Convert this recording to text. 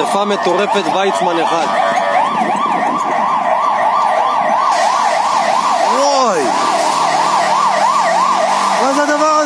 שריפה מטורפת ויצמן אחד. וואי! מה זה הדבר